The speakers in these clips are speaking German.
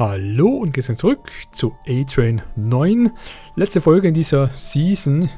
Hallo und gestern zurück zu A-Train 9. Letzte Folge in dieser Season.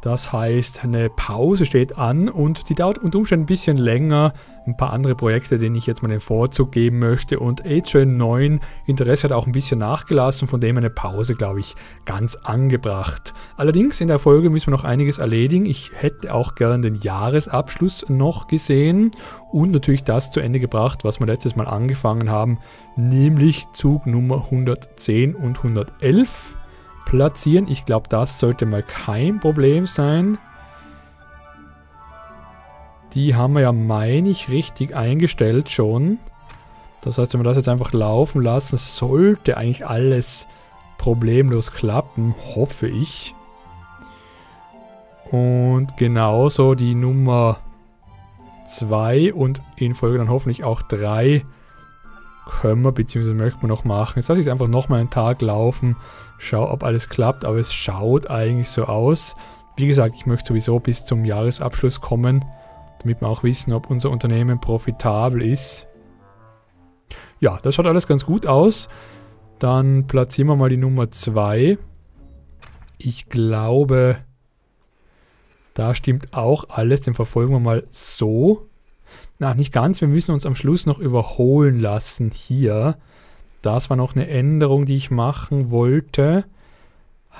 Das heißt, eine Pause steht an und die dauert unter Umständen ein bisschen länger. Ein paar andere Projekte, denen ich jetzt mal den Vorzug geben möchte. Und A-Train 9 Interesse hat auch ein bisschen nachgelassen, von dem eine Pause, glaube ich, ganz angebracht. Allerdings in der Folge müssen wir noch einiges erledigen. Ich hätte auch gern den Jahresabschluss noch gesehen und natürlich das zu Ende gebracht, was wir letztes Mal angefangen haben, nämlich Zug Nummer 110 und 111 platzieren. Ich glaube, das sollte mal kein Problem sein. Die haben wir ja, meine ich, richtig eingestellt schon. Das heißt, wenn wir das jetzt einfach laufen lassen, sollte eigentlich alles problemlos klappen, hoffe ich. Und genauso die Nummer 2 und in Folge dann hoffentlich auch 3 können wir bzw. möchten wir noch machen. Jetzt lasse ich es einfach nochmal einen Tag laufen, schau, ob alles klappt, aber es schaut eigentlich so aus. Wie gesagt, ich möchte sowieso bis zum Jahresabschluss kommen, damit wir auch wissen, ob unser Unternehmen profitabel ist. Ja, das schaut alles ganz gut aus. Dann platzieren wir mal die Nummer 2. Ich glaube, da stimmt auch alles. Den verfolgen wir mal so. Na, nicht ganz. Wir müssen uns am Schluss noch überholen lassen hier. Das war noch eine Änderung, die ich machen wollte.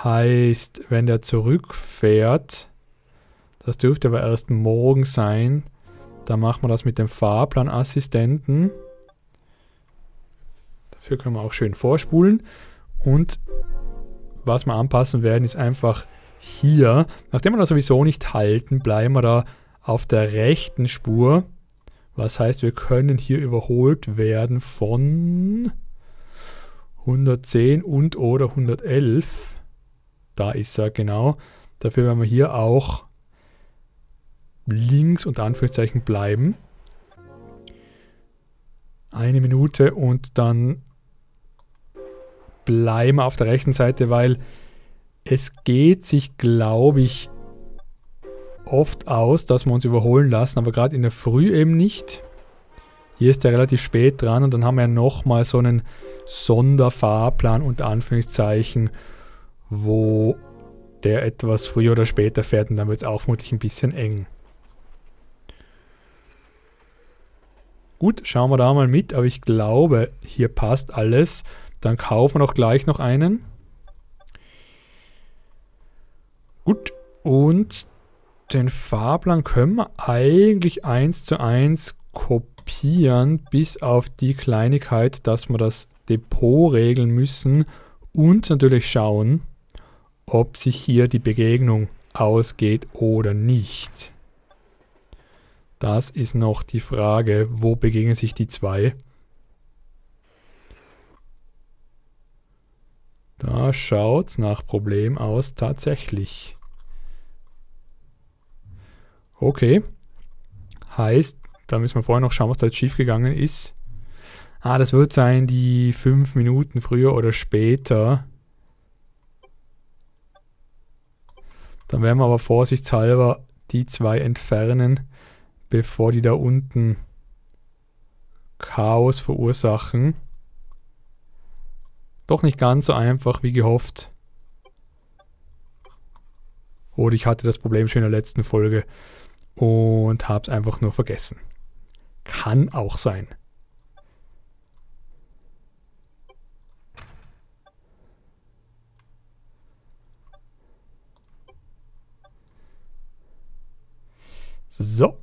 Heißt, wenn der zurückfährt, das dürfte aber erst morgen sein, dann machen wir das mit dem Fahrplanassistenten. Dafür können wir auch schön vorspulen. Und was wir anpassen werden, ist einfach hier, nachdem wir da sowieso nicht halten, bleiben wir da auf der rechten Spur. Was heißt, wir können hier überholt werden von 110 und oder 111. Da ist er genau. Dafür werden wir hier auch links unter Anführungszeichen bleiben. Eine Minute und dann bleiben wir auf der rechten Seite, weil es geht sich, glaube ich, oft aus, dass wir uns überholen lassen, aber gerade in der Früh eben nicht. Hier ist er relativ spät dran und dann haben wir nochmal so einen Sonderfahrplan unter Anführungszeichen, wo der etwas früher oder später fährt und dann wird es auch vermutlich ein bisschen eng. Gut, schauen wir da mal mit, aber ich glaube, hier passt alles. Dann kaufen wir auch gleich noch einen. Gut, und den Fahrplan können wir eigentlich eins zu eins kopieren, bis auf die Kleinigkeit, dass wir das Depot regeln müssen und natürlich schauen, ob sich hier die Begegnung ausgeht oder nicht. Das ist noch die Frage, wo begegnen sich die zwei? Da schaut nach Problem aus tatsächlich. Okay. Heißt, da müssen wir vorher noch schauen, was da jetzt schiefgegangen ist. Ah, das wird sein, die fünf Minuten früher oder später. Dann werden wir aber vorsichtshalber die zwei entfernen, bevor die da unten Chaos verursachen. Doch nicht ganz so einfach wie gehofft. Oder ich hatte das Problem schon in der letzten Folge und habe es einfach nur vergessen. Kann auch sein. So.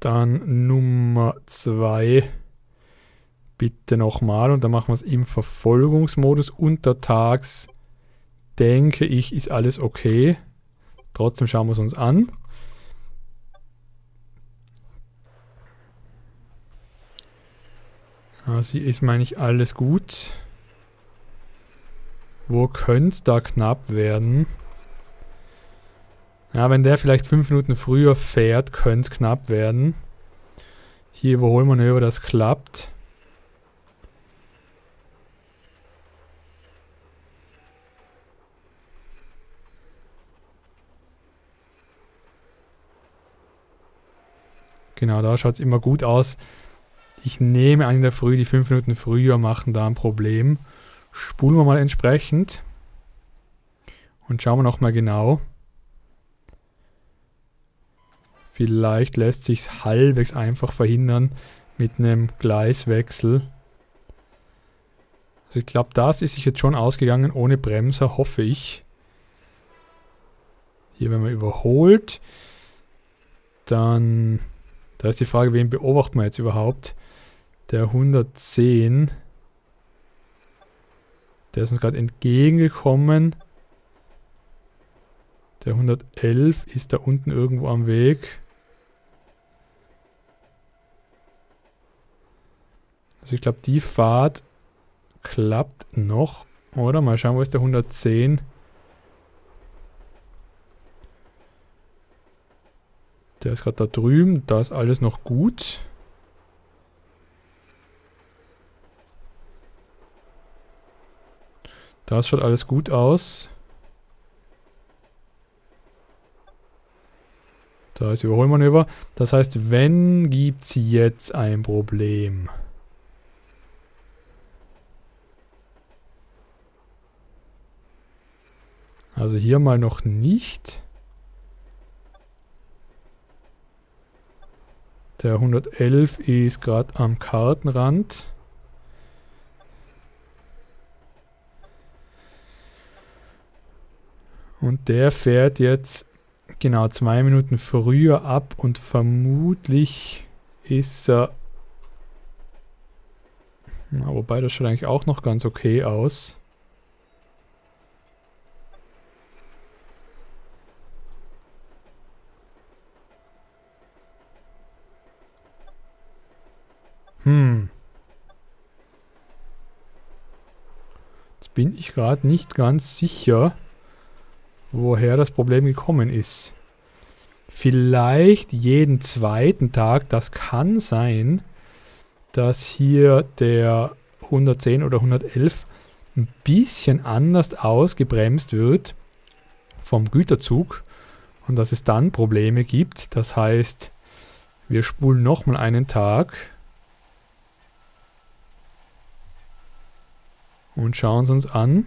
Dann Nummer 2 bitte nochmal und dann machen wir es im Verfolgungsmodus untertags denke ich, ist alles okay. Trotzdem schauen wir es uns an. Also ist, meine ich, alles gut. Wo könnte da knapp werden? Ja, wenn der vielleicht fünf Minuten früher fährt, könnte es knapp werden. Hier Überholmanöver, das klappt. Genau, da schaut es immer gut aus. Ich nehme an, in der Früh, die 5 Minuten früher machen da ein Problem. Spulen wir mal entsprechend. Und schauen wir nochmal genau. Vielleicht lässt sich halbwegs einfach verhindern mit einem Gleiswechsel. Also ich glaube, das ist sich jetzt schon ausgegangen ohne Bremser, hoffe ich. Hier werden wir überholt. Dann, da ist die Frage, wen beobachten wir jetzt überhaupt? Der 110. Der ist uns gerade entgegengekommen. Der 111 ist da unten irgendwo am Weg. Also ich glaube, die Fahrt klappt noch. Oder mal schauen, wo ist der 110? Der ist gerade da drüben. Da ist alles noch gut. Das schaut alles gut aus. Da ist Überholmanöver. Das heißt, wenn, gibt es jetzt ein Problem. Also hier mal noch nicht. Der 111 ist gerade am Kartenrand. Und der fährt jetzt genau zwei Minuten früher ab und vermutlich ist er... Na, wobei das schaut eigentlich auch noch ganz okay aus. Hm. Jetzt bin ich gerade nicht ganz sicher, woher das Problem gekommen ist. Vielleicht jeden zweiten Tag, das kann sein, dass hier der 110 oder 111 ein bisschen anders ausgebremst wird vom Güterzug und dass es dann Probleme gibt. Das heißt, wir spulen nochmal einen Tag und schauen es uns an.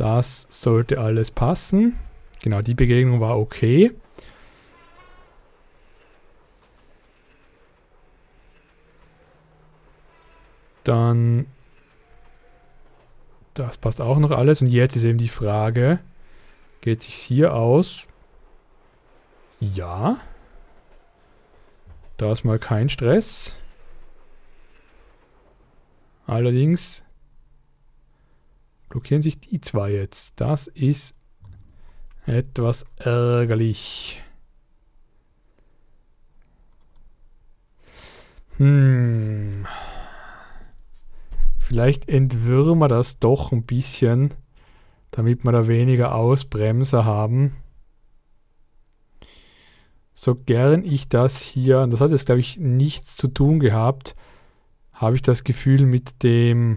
Das sollte alles passen. Genau, die Begegnung war okay. Dann, das passt auch noch alles. Und jetzt ist eben die Frage, geht sich hier aus? Ja. Da ist mal kein Stress. Allerdings blockieren sich die zwei jetzt. Das ist etwas ärgerlich. Hm. Vielleicht entwirren wir das doch ein bisschen, damit wir da weniger Ausbremser haben so gern ich das hier, und das hat jetzt glaube ich nichts zu tun gehabt, habe ich das Gefühl mit dem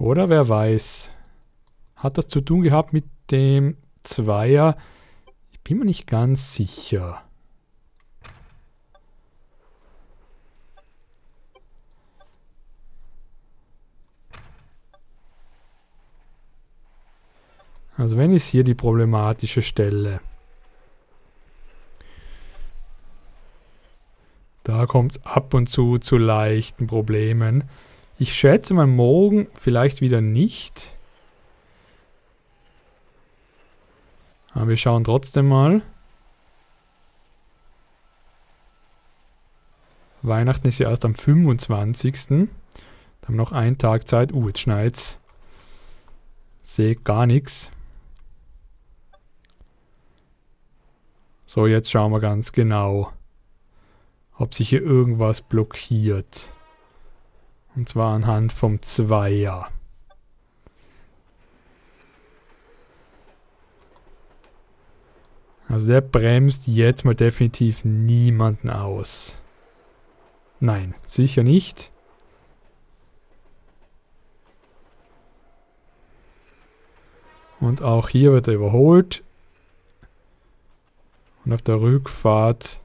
Oder wer weiß. Hat das zu tun gehabt mit dem Zweier? Ich bin mir nicht ganz sicher. Also wenn ich hier die problematische Stelle. Da kommt ab und zu zu leichten Problemen. Ich schätze mal morgen vielleicht wieder nicht. Aber wir schauen trotzdem mal. Weihnachten ist ja erst am 25. Da haben wir noch einen Tag Zeit. Uh, jetzt schneit's. Sehe gar nichts. So, jetzt schauen wir ganz genau, ob sich hier irgendwas blockiert. Und zwar anhand vom Zweier. Also der bremst jetzt mal definitiv niemanden aus. Nein, sicher nicht. Und auch hier wird er überholt. Und auf der Rückfahrt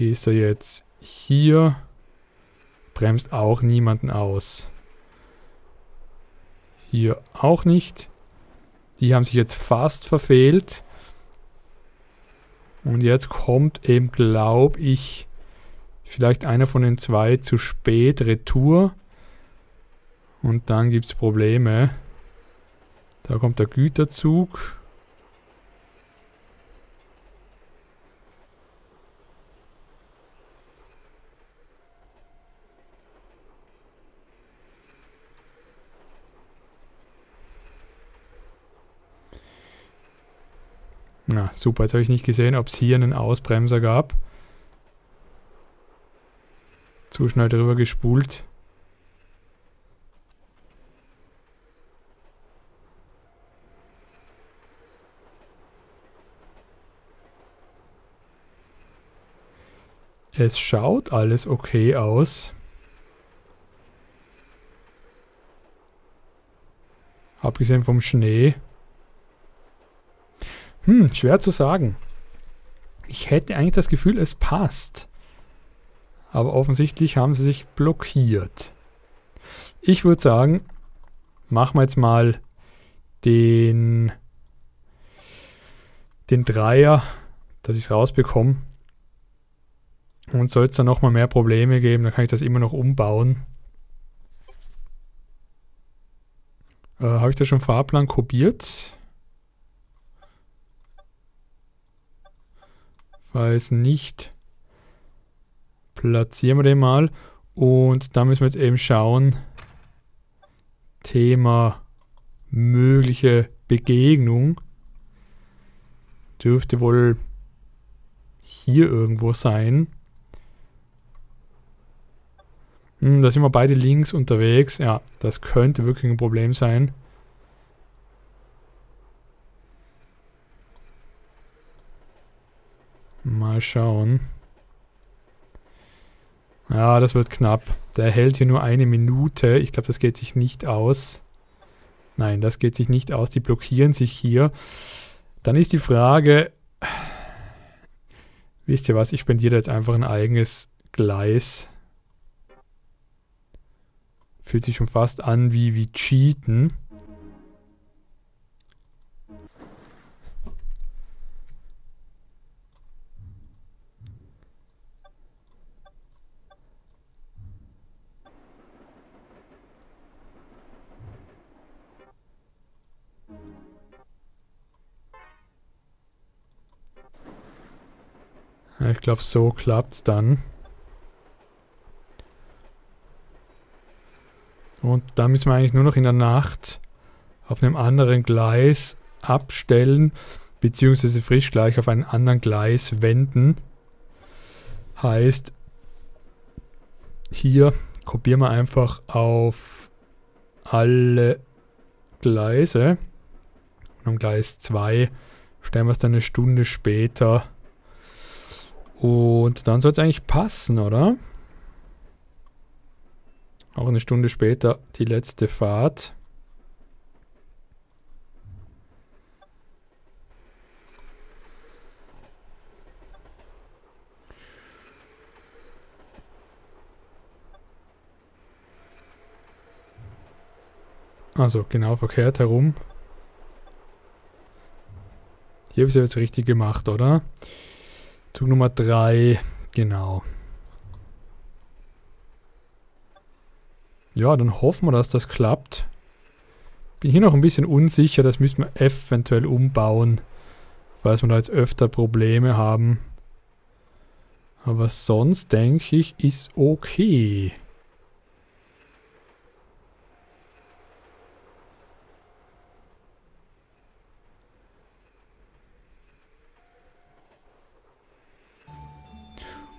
ist er jetzt hier. Bremst auch niemanden aus. Hier auch nicht. Die haben sich jetzt fast verfehlt. Und jetzt kommt eben, glaube ich, vielleicht einer von den zwei zu spät retour. Und dann gibt es Probleme. Da kommt der Güterzug. Na, super. Jetzt habe ich nicht gesehen, ob es hier einen Ausbremser gab. Zu schnell drüber gespult. Es schaut alles okay aus. Abgesehen vom Schnee. Hm, schwer zu sagen. Ich hätte eigentlich das Gefühl, es passt. Aber offensichtlich haben sie sich blockiert. Ich würde sagen, machen wir jetzt mal den, den Dreier, dass ich es rausbekomme. Und soll es dann nochmal mehr Probleme geben, dann kann ich das immer noch umbauen. Äh, Habe ich da schon Fahrplan kopiert? Falls nicht, platzieren wir den mal. Und da müssen wir jetzt eben schauen, Thema mögliche Begegnung dürfte wohl hier irgendwo sein. Hm, da sind wir beide links unterwegs. Ja, das könnte wirklich ein Problem sein. Mal schauen. Ja, das wird knapp. Der hält hier nur eine Minute. Ich glaube, das geht sich nicht aus. Nein, das geht sich nicht aus. Die blockieren sich hier. Dann ist die Frage, wisst ihr was, ich spendiere jetzt einfach ein eigenes Gleis. Fühlt sich schon fast an wie, wie Cheaten. Ich glaube, so klappt es dann. Und da müssen wir eigentlich nur noch in der Nacht auf einem anderen Gleis abstellen, beziehungsweise frisch gleich auf einen anderen Gleis wenden. Heißt, hier kopieren wir einfach auf alle Gleise. Und am Gleis 2 stellen wir es dann eine Stunde später und dann soll es eigentlich passen, oder? Auch eine Stunde später die letzte Fahrt. Also genau verkehrt herum. Hier habe ich es jetzt richtig gemacht, oder? Zug Nummer 3, genau. Ja, dann hoffen wir, dass das klappt. Bin hier noch ein bisschen unsicher, das müssen wir eventuell umbauen, falls wir da jetzt öfter Probleme haben. Aber sonst denke ich, ist okay.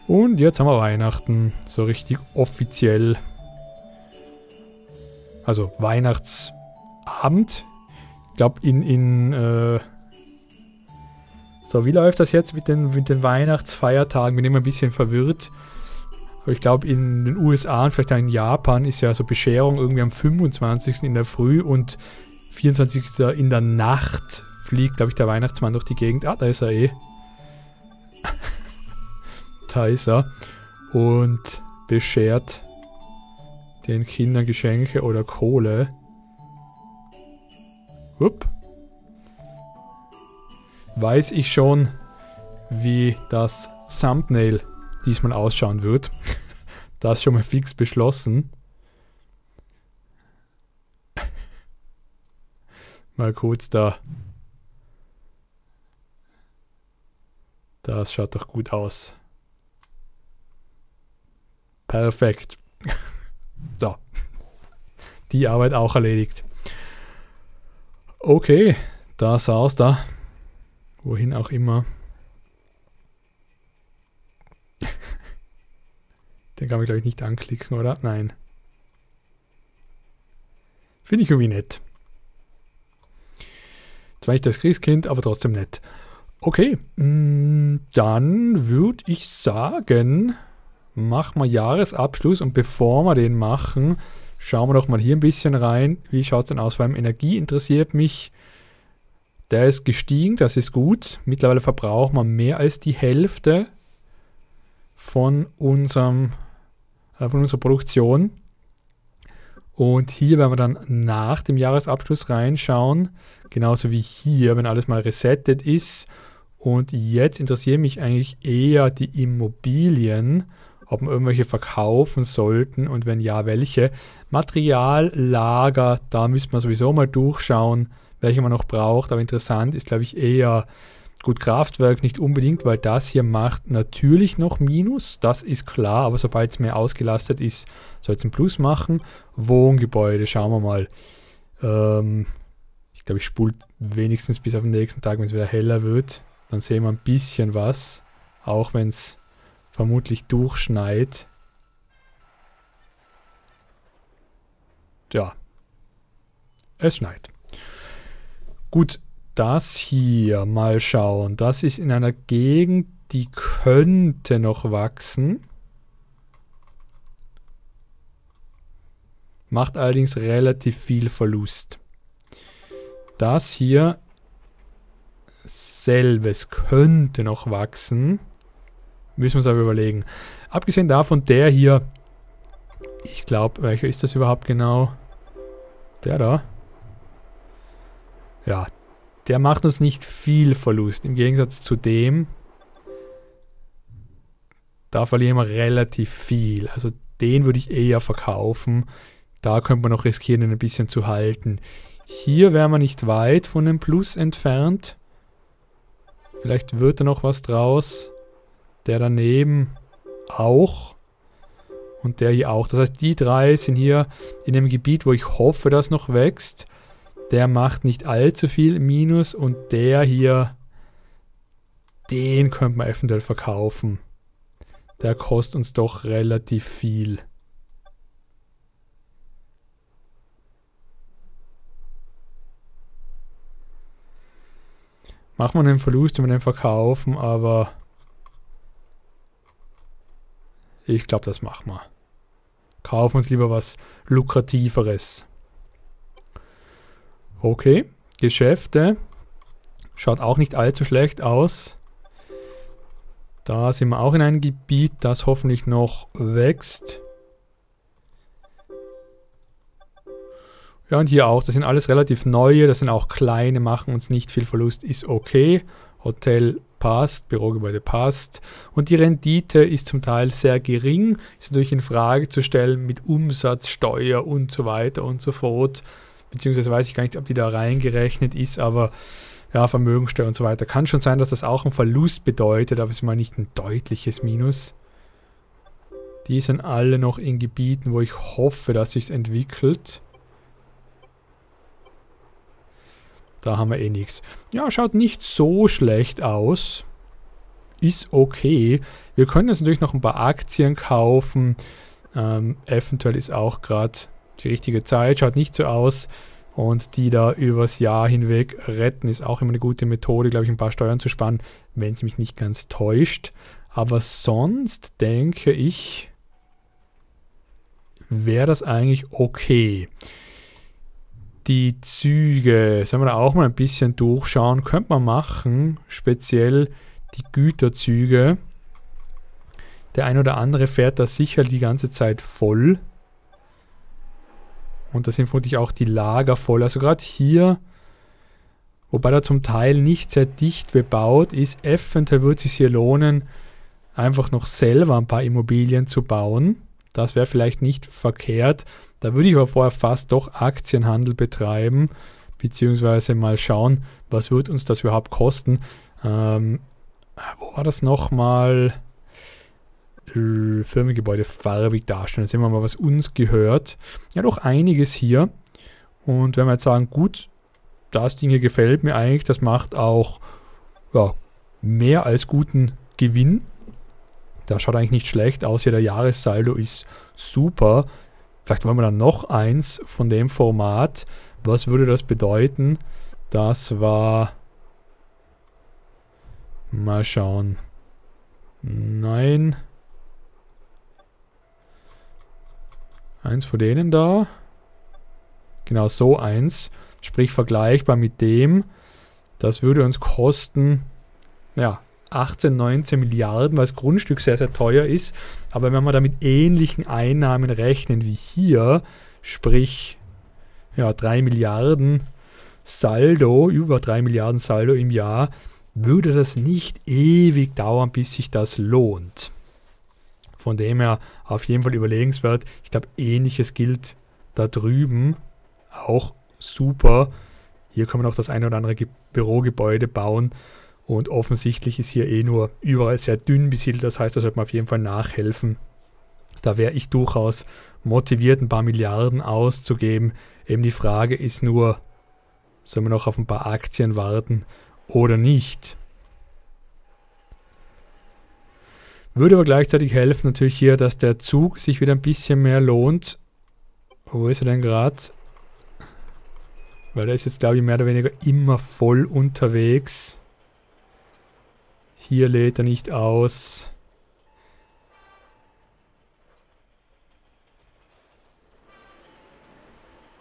Und jetzt haben wir Weihnachten, so richtig offiziell. Also Weihnachtsabend. Ich glaube, in, in, äh, So, wie läuft das jetzt mit den, mit den Weihnachtsfeiertagen? Bin immer ein bisschen verwirrt. Aber ich glaube, in den USA und vielleicht auch in Japan ist ja so Bescherung irgendwie am 25. in der Früh und 24. in der Nacht fliegt, glaube ich, der Weihnachtsmann durch die Gegend. Ah, da ist er eh. Da. Und beschert den Kindern Geschenke oder Kohle. Upp. Weiß ich schon, wie das Thumbnail diesmal ausschauen wird. Das schon mal fix beschlossen. mal kurz da. Das schaut doch gut aus. Perfekt. so. Die Arbeit auch erledigt. Okay, da saß da. Wohin auch immer. Den kann man, glaube ich, nicht anklicken, oder? Nein. Finde ich irgendwie nett. Zwar nicht das Christkind, aber trotzdem nett. Okay, mm, dann würde ich sagen, machen wir Jahresabschluss und bevor wir den machen, schauen wir doch mal hier ein bisschen rein. Wie schaut es denn aus? Vor allem Energie interessiert mich. Der ist gestiegen, das ist gut. Mittlerweile verbrauchen wir mehr als die Hälfte von unserem äh, von unserer Produktion. Und hier werden wir dann nach dem Jahresabschluss reinschauen, genauso wie hier, wenn alles mal resettet ist. Und jetzt interessieren mich eigentlich eher die Immobilien, ob wir irgendwelche verkaufen sollten und wenn ja, welche. Materiallager, da müsste man sowieso mal durchschauen, welche man noch braucht. Aber interessant ist, glaube ich, eher Gut, Kraftwerk nicht unbedingt, weil das hier macht natürlich noch Minus, das ist klar, aber sobald es mehr ausgelastet ist, soll es ein Plus machen. Wohngebäude, schauen wir mal. Ähm, ich glaube, ich spule wenigstens bis auf den nächsten Tag, wenn es wieder heller wird. Dann sehen wir ein bisschen was, auch wenn es vermutlich durchschneit. Ja, es schneit. Gut, das hier mal schauen. Das ist in einer Gegend, die könnte noch wachsen. Macht allerdings relativ viel Verlust. Das hier selbes könnte noch wachsen. Müssen wir uns aber überlegen. Abgesehen davon, der hier, ich glaube, welcher ist das überhaupt genau? Der da. Ja, der macht uns nicht viel Verlust. Im Gegensatz zu dem, da verlieren wir relativ viel. Also den würde ich eher verkaufen. Da könnte man noch riskieren, ihn ein bisschen zu halten. Hier wären wir nicht weit von dem Plus entfernt. Vielleicht wird da noch was draus. Der daneben auch. Und der hier auch. Das heißt, die drei sind hier in dem Gebiet, wo ich hoffe, dass noch wächst. Der macht nicht allzu viel Minus und der hier, den könnte man eventuell verkaufen. Der kostet uns doch relativ viel. Machen wir einen Verlust, wenn wir den verkaufen, aber ich glaube, das machen wir. Kaufen uns lieber was Lukrativeres. Okay, Geschäfte. Schaut auch nicht allzu schlecht aus. Da sind wir auch in einem Gebiet, das hoffentlich noch wächst. Ja, und hier auch. Das sind alles relativ neue. Das sind auch kleine, machen uns nicht viel Verlust. Ist okay. Hotel passt, Bürogebäude passt. Und die Rendite ist zum Teil sehr gering. Ist natürlich in Frage zu stellen mit Umsatzsteuer und so weiter und so fort beziehungsweise weiß ich gar nicht, ob die da reingerechnet ist, aber ja, Vermögensteuer und so weiter. Kann schon sein, dass das auch ein Verlust bedeutet, aber es ist mal nicht ein deutliches Minus. Die sind alle noch in Gebieten, wo ich hoffe, dass sich entwickelt. Da haben wir eh nichts. Ja, schaut nicht so schlecht aus. Ist okay. Wir können jetzt natürlich noch ein paar Aktien kaufen. Ähm, eventuell ist auch gerade die richtige Zeit, schaut nicht so aus. und die da übers Jahr hinweg retten, ist auch immer eine gute Methode, glaube ich, ein paar Steuern zu sparen, wenn es mich nicht ganz täuscht. Aber sonst denke ich, wäre das eigentlich okay. Die Züge, sollen wir da auch mal ein bisschen durchschauen? Könnte man machen, speziell die Güterzüge. Der ein oder andere fährt da sicher die ganze Zeit voll. Und da sind vermutlich auch die Lager voll. Also gerade hier, wobei da zum Teil nicht sehr dicht bebaut ist, eventuell würde es sich hier lohnen, einfach noch selber ein paar Immobilien zu bauen. Das wäre vielleicht nicht verkehrt. Da würde ich aber vorher fast doch Aktienhandel betreiben, beziehungsweise mal schauen, was wird uns das überhaupt kosten. Ähm, wo war das nochmal? Firmengebäude farbig darstellen. Da sehen wir mal, was uns gehört. Ja, doch einiges hier. Und wenn wir jetzt sagen, gut, das Ding hier gefällt mir eigentlich, das macht auch ja, mehr als guten Gewinn. Das schaut eigentlich nicht schlecht aus. Hier der Jahressaldo ist super. Vielleicht wollen wir dann noch eins von dem Format. Was würde das bedeuten? Das war... Mal schauen. Nein. Eins von denen da. Genau so eins. Sprich vergleichbar mit dem. Das würde uns kosten, ja, 18, 19 Milliarden, weil das Grundstück sehr, sehr teuer ist. Aber wenn wir da mit ähnlichen Einnahmen rechnen wie hier, sprich ja, 3 Milliarden Saldo, über 3 Milliarden Saldo im Jahr, würde das nicht ewig dauern, bis sich das lohnt. Von dem her auf jeden Fall überlegenswert. Ich glaube, ähnliches gilt da drüben. Auch super. Hier kann man auch das eine oder andere Bürogebäude bauen. Und offensichtlich ist hier eh nur überall sehr dünn besiedelt. Das heißt, da sollte man auf jeden Fall nachhelfen. Da wäre ich durchaus motiviert, ein paar Milliarden auszugeben. Eben die Frage ist nur, sollen wir noch auf ein paar Aktien warten oder nicht? Würde aber gleichzeitig helfen natürlich hier, dass der Zug sich wieder ein bisschen mehr lohnt. Wo ist er denn gerade? Weil der ist jetzt, glaube ich, mehr oder weniger immer voll unterwegs. Hier lädt er nicht aus.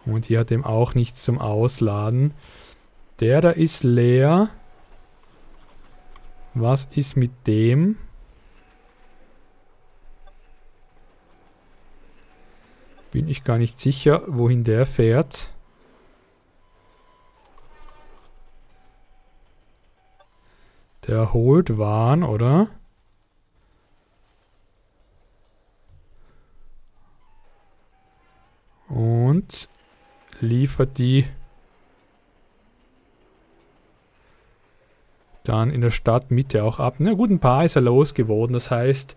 Und hier hat er auch nichts zum Ausladen. Der da ist leer. Was ist mit dem? Bin ich gar nicht sicher, wohin der fährt. Der holt Waren, oder? Und liefert die dann in der Stadtmitte auch ab. Na gut, ein paar ist er losgeworden. Das heißt,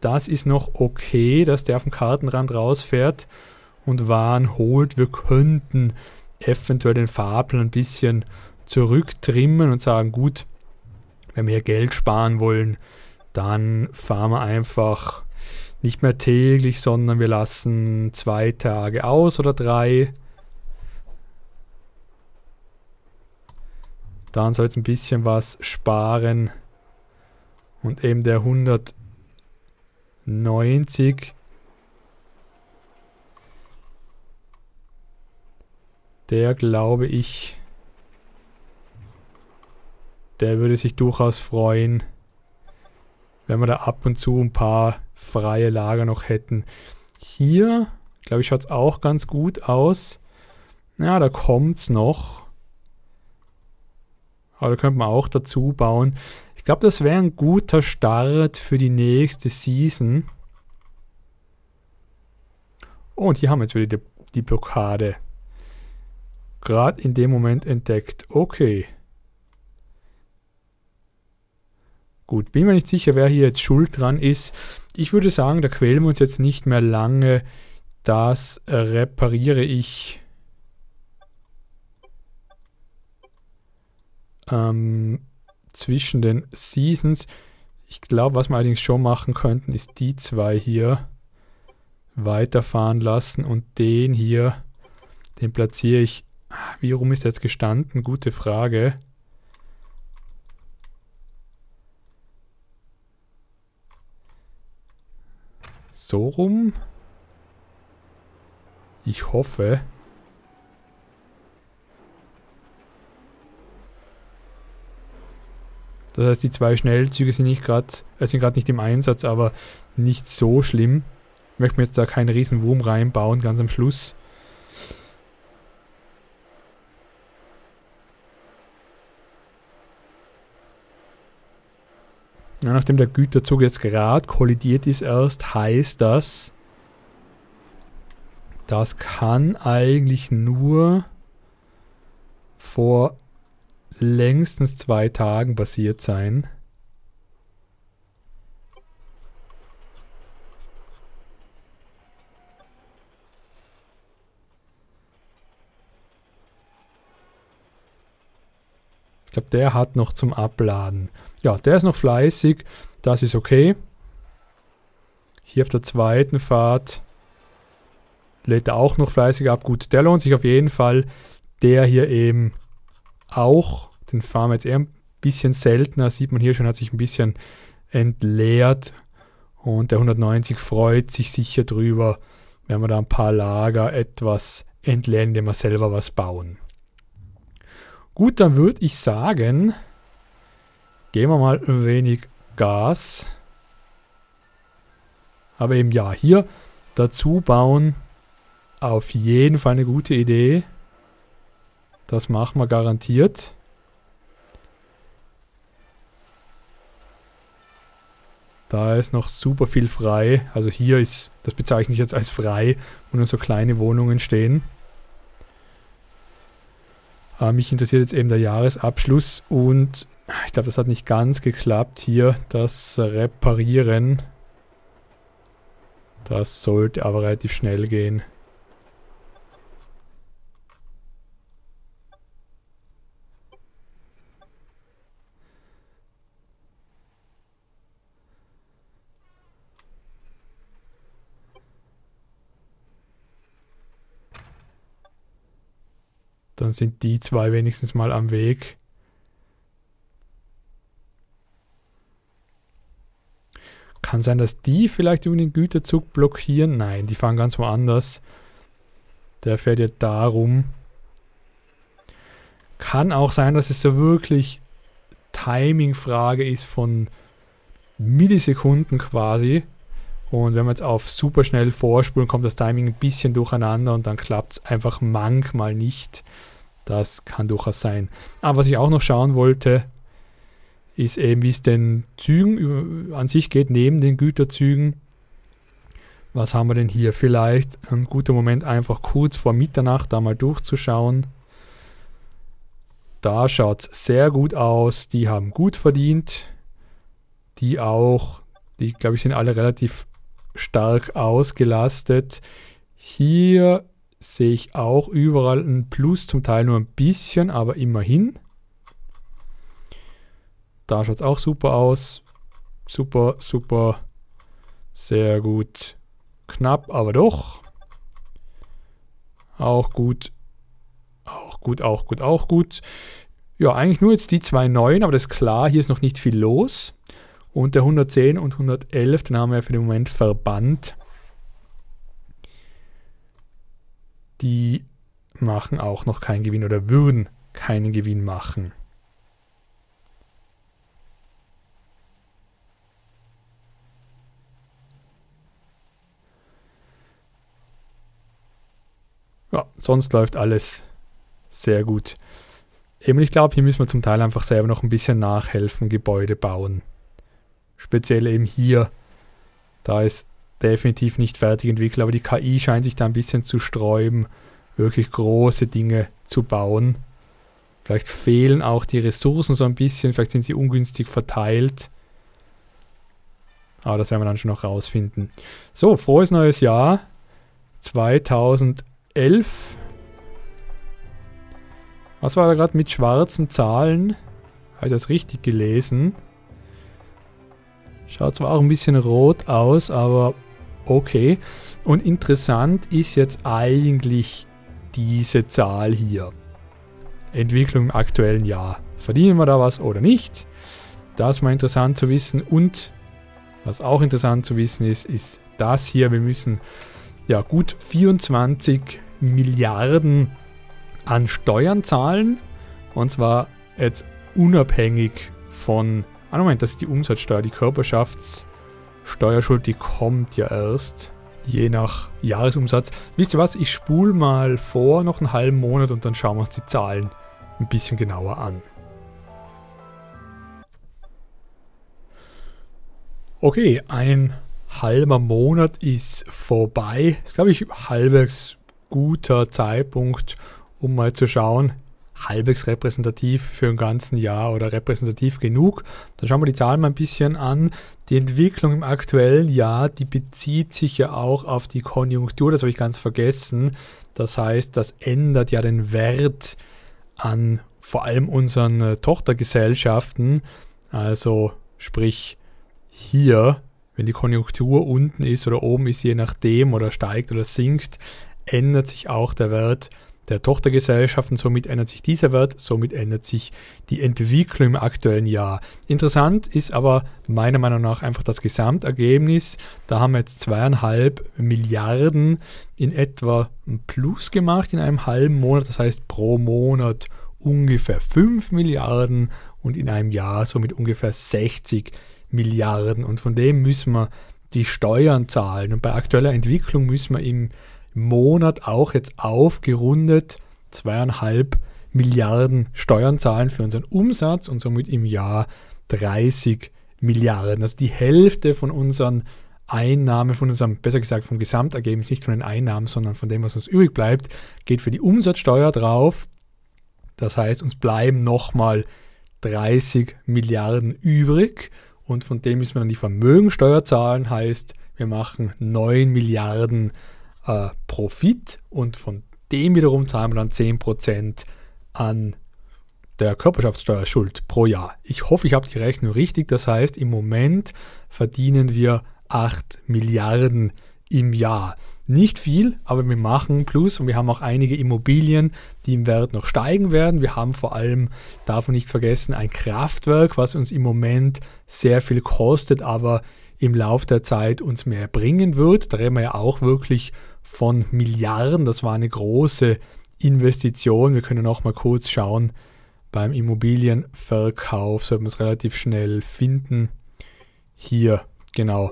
das ist noch okay, dass der auf dem Kartenrand rausfährt und Waren holt. Wir könnten eventuell den Fahrplan ein bisschen zurücktrimmen und sagen, gut, wenn wir Geld sparen wollen, dann fahren wir einfach nicht mehr täglich, sondern wir lassen zwei Tage aus oder drei. Dann soll es ein bisschen was sparen. Und eben der 190. Der glaube ich der würde sich durchaus freuen, wenn wir da ab und zu ein paar freie Lager noch hätten. Hier, glaube ich, schaut es auch ganz gut aus. Ja, da kommt es noch. Aber da könnte man auch dazu bauen. Ich glaube, das wäre ein guter Start für die nächste Season. Und hier haben wir jetzt wieder die, die Blockade. Gerade in dem Moment entdeckt. Okay. Gut, bin mir nicht sicher, wer hier jetzt schuld dran ist. Ich würde sagen, da quälen wir uns jetzt nicht mehr lange. Das repariere ich ähm, zwischen den Seasons. Ich glaube, was wir allerdings schon machen könnten, ist die zwei hier weiterfahren lassen und den hier, den platziere ich Wie rum ist er jetzt gestanden? Gute Frage. So rum? Ich hoffe. Das heißt, die zwei Schnellzüge sind nicht gerade, äh, nicht im Einsatz, aber nicht so schlimm. Ich möchte mir jetzt da keinen riesen Wurm reinbauen, ganz am Schluss. Ja, nachdem der Güterzug jetzt gerade kollidiert ist erst, heißt das, das kann eigentlich nur vor längstens zwei Tagen passiert sein. Ich glaube, der hat noch zum Abladen. Ja, der ist noch fleißig. Das ist okay. Hier auf der zweiten Fahrt lädt er auch noch fleißig ab. Gut, der lohnt sich auf jeden Fall. Der hier eben auch. Den fahren wir jetzt eher ein bisschen seltener. Sieht man hier schon, hat sich ein bisschen entleert. Und der 190 freut sich sicher drüber, wenn wir da ein paar Lager etwas entleeren, indem wir selber was bauen. Gut, dann würde ich sagen, geben wir mal ein wenig Gas. Aber eben ja, hier dazu bauen, auf jeden Fall eine gute Idee. Das machen wir garantiert. Da ist noch super viel frei. Also hier ist, das bezeichne ich jetzt als frei, wo nur so kleine Wohnungen stehen. Äh, mich interessiert jetzt eben der Jahresabschluss und ich glaube, das hat nicht ganz geklappt hier, das Reparieren. Das sollte aber relativ schnell gehen. Dann sind die zwei wenigstens mal am Weg. Kann sein, dass die vielleicht über den Güterzug blockieren. Nein, die fahren ganz woanders. Der fährt ja darum. Kann auch sein, dass es so wirklich Timing-Frage ist von Millisekunden quasi. Und wenn wir jetzt auf super schnell vorspulen, kommt das Timing ein bisschen durcheinander und dann klappt es einfach manchmal nicht. Das kann durchaus sein. Aber was ich auch noch schauen wollte, ist eben, wie es den Zügen an sich geht, neben den Güterzügen. Was haben wir denn hier? Vielleicht ein guter Moment, einfach kurz vor Mitternacht da mal durchzuschauen. Da schaut es sehr gut aus. Die haben gut verdient. Die auch, die glaube ich sind alle relativ stark ausgelastet. Hier sehe ich auch überall ein Plus, zum Teil nur ein bisschen, aber immerhin. Da schaut es auch super aus. Super, super, sehr gut. Knapp, aber doch. Auch gut. Auch gut, auch gut, auch gut. Ja, eigentlich nur jetzt die zwei neuen, aber das ist klar, hier ist noch nicht viel los. Und der 110 und 111, den haben wir für den Moment verbannt. Die machen auch noch keinen Gewinn oder würden keinen Gewinn machen. Ja, sonst läuft alles sehr gut. Eben, ich glaube, hier müssen wir zum Teil einfach selber noch ein bisschen nachhelfen, Gebäude bauen. Speziell eben hier. Da ist definitiv nicht fertig entwickelt, aber die KI scheint sich da ein bisschen zu sträuben, wirklich große Dinge zu bauen. Vielleicht fehlen auch die Ressourcen so ein bisschen, vielleicht sind sie ungünstig verteilt. Aber das werden wir dann schon noch rausfinden. So, frohes neues Jahr 2011. Was war da gerade mit schwarzen Zahlen? Habe ich das richtig gelesen? Schaut zwar auch ein bisschen rot aus, aber okay. Und interessant ist jetzt eigentlich diese Zahl hier. Entwicklung im aktuellen Jahr. Verdienen wir da was oder nicht? Das ist mal interessant zu wissen. Und was auch interessant zu wissen ist, ist das hier. Wir müssen ja gut 24 Milliarden an Steuern zahlen. Und zwar jetzt unabhängig von. Ah, Moment, das ist die Umsatzsteuer, die Körperschaftssteuerschuld, die kommt ja erst je nach Jahresumsatz. Wisst ihr was? Ich spule mal vor noch einen halben Monat und dann schauen wir uns die Zahlen ein bisschen genauer an. Okay, ein halber Monat ist vorbei. Das ist, glaube ich, halbwegs guter Zeitpunkt, um mal zu schauen, halbwegs repräsentativ für ein ganzen Jahr oder repräsentativ genug. Dann schauen wir die Zahlen mal ein bisschen an. Die Entwicklung im aktuellen Jahr, die bezieht sich ja auch auf die Konjunktur, das habe ich ganz vergessen. Das heißt, das ändert ja den Wert an vor allem unseren äh, Tochtergesellschaften. Also sprich hier, wenn die Konjunktur unten ist oder oben ist, je nachdem oder steigt oder sinkt, ändert sich auch der Wert der Tochtergesellschaften, somit ändert sich dieser Wert, somit ändert sich die Entwicklung im aktuellen Jahr. Interessant ist aber meiner Meinung nach einfach das Gesamtergebnis. Da haben wir jetzt zweieinhalb Milliarden in etwa Plus gemacht in einem halben Monat, das heißt pro Monat ungefähr 5 Milliarden und in einem Jahr somit ungefähr 60 Milliarden. Und von dem müssen wir die Steuern zahlen. Und bei aktueller Entwicklung müssen wir im Monat auch jetzt aufgerundet zweieinhalb Milliarden Steuern zahlen für unseren Umsatz und somit im Jahr 30 Milliarden. Also die Hälfte von unseren Einnahmen, von unserem, besser gesagt vom Gesamtergebnis, nicht von den Einnahmen, sondern von dem, was uns übrig bleibt, geht für die Umsatzsteuer drauf. Das heißt, uns bleiben nochmal 30 Milliarden übrig und von dem müssen wir dann die Vermögensteuer zahlen, heißt, wir machen 9 Milliarden äh, Profit und von dem wiederum zahlen wir dann 10% an der Körperschaftssteuerschuld pro Jahr. Ich hoffe, ich habe die Rechnung richtig. Das heißt, im Moment verdienen wir 8 Milliarden im Jahr. Nicht viel, aber wir machen Plus und wir haben auch einige Immobilien, die im Wert noch steigen werden. Wir haben vor allem, darf man nicht vergessen, ein Kraftwerk, was uns im Moment sehr viel kostet, aber im Laufe der Zeit uns mehr bringen wird. Da reden wir ja auch wirklich von Milliarden. Das war eine große Investition. Wir können auch mal kurz schauen. Beim Immobilienverkauf sollte man es relativ schnell finden. Hier, genau.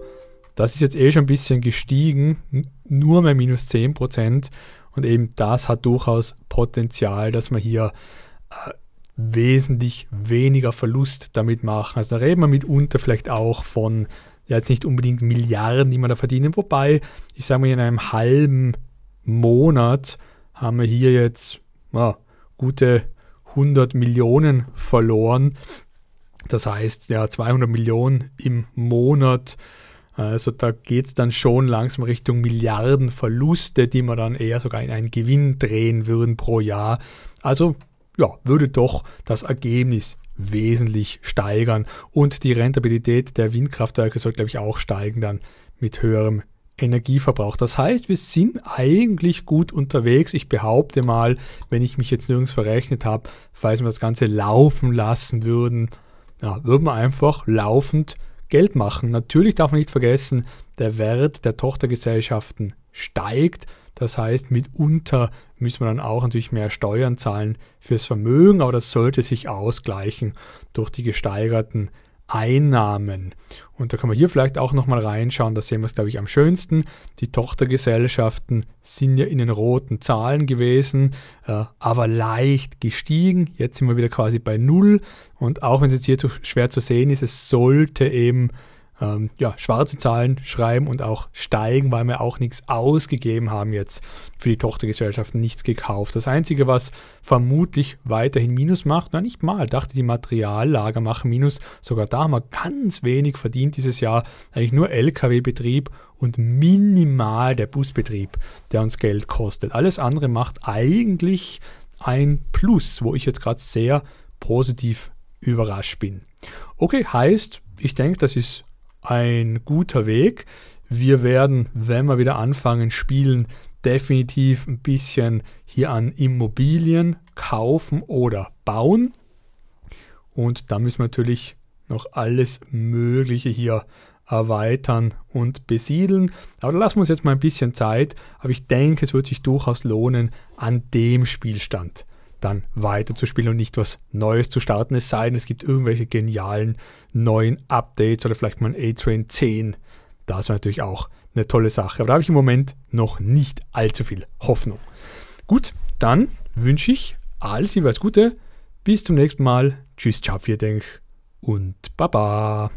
Das ist jetzt eh schon ein bisschen gestiegen, nur mehr minus 10%. Und eben das hat durchaus Potenzial, dass man hier äh, wesentlich weniger Verlust damit machen. Also da reden wir mitunter vielleicht auch von ja jetzt nicht unbedingt Milliarden, die man da verdienen. Wobei, ich sage mal, in einem halben Monat haben wir hier jetzt ja, gute 100 Millionen verloren. Das heißt, ja, 200 Millionen im Monat. Also da geht es dann schon langsam Richtung Milliardenverluste, die man dann eher sogar in einen Gewinn drehen würden pro Jahr. Also ja, würde doch das Ergebnis wesentlich steigern. Und die Rentabilität der Windkraftwerke soll, glaube ich, auch steigen dann mit höherem Energieverbrauch. Das heißt, wir sind eigentlich gut unterwegs. Ich behaupte mal, wenn ich mich jetzt nirgends verrechnet habe, falls wir das Ganze laufen lassen würden, ja, würden wir einfach laufend Geld machen. Natürlich darf man nicht vergessen, der Wert der Tochtergesellschaften steigt. Das heißt, mitunter müssen wir dann auch natürlich mehr Steuern zahlen fürs Vermögen, aber das sollte sich ausgleichen durch die gesteigerten Einnahmen. Und da kann man hier vielleicht auch nochmal reinschauen, da sehen wir es, glaube ich, am schönsten. Die Tochtergesellschaften sind ja in den roten Zahlen gewesen, äh, aber leicht gestiegen. Jetzt sind wir wieder quasi bei Null. Und auch wenn es jetzt hier zu schwer zu sehen ist, es sollte eben ähm, ja, schwarze Zahlen schreiben und auch steigen, weil wir auch nichts ausgegeben haben jetzt für die Tochtergesellschaften, nichts gekauft. Das Einzige, was vermutlich weiterhin Minus macht, na nicht mal, dachte die Materiallager machen Minus, sogar da haben wir ganz wenig verdient dieses Jahr, eigentlich nur Lkw-Betrieb und minimal der Busbetrieb, der uns Geld kostet. Alles andere macht eigentlich ein Plus, wo ich jetzt gerade sehr positiv überrascht bin. Okay, heißt, ich denke, das ist ein guter Weg. Wir werden, wenn wir wieder anfangen, spielen, definitiv ein bisschen hier an Immobilien kaufen oder bauen. Und da müssen wir natürlich noch alles Mögliche hier erweitern und besiedeln. Aber da lassen wir uns jetzt mal ein bisschen Zeit. Aber ich denke, es wird sich durchaus lohnen, an dem Spielstand dann weiterzuspielen und nicht was Neues zu starten. Es sei denn, es gibt irgendwelche genialen neuen Updates oder vielleicht mal ein A-Train 10. Das wäre natürlich auch eine tolle Sache. Aber da habe ich im Moment noch nicht allzu viel Hoffnung. Gut, dann wünsche ich alles Liebe, alles Gute. Bis zum nächsten Mal. Tschüss, ciao, vielen Dank und Baba.